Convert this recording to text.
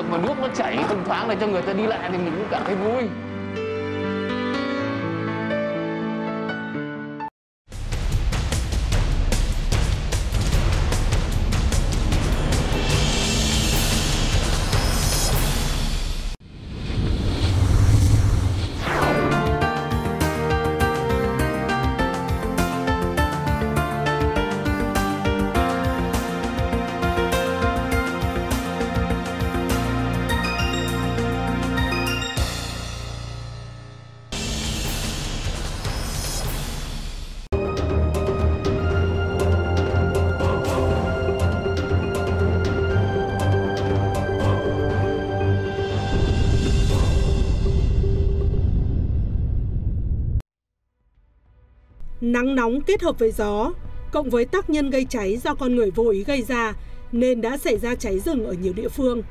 được mà nước nó chảy thông thoáng để cho người ta đi lại thì mình cũng cảm thấy vui. Nắng nóng kết hợp với gió, cộng với tác nhân gây cháy do con người vô ý gây ra nên đã xảy ra cháy rừng ở nhiều địa phương.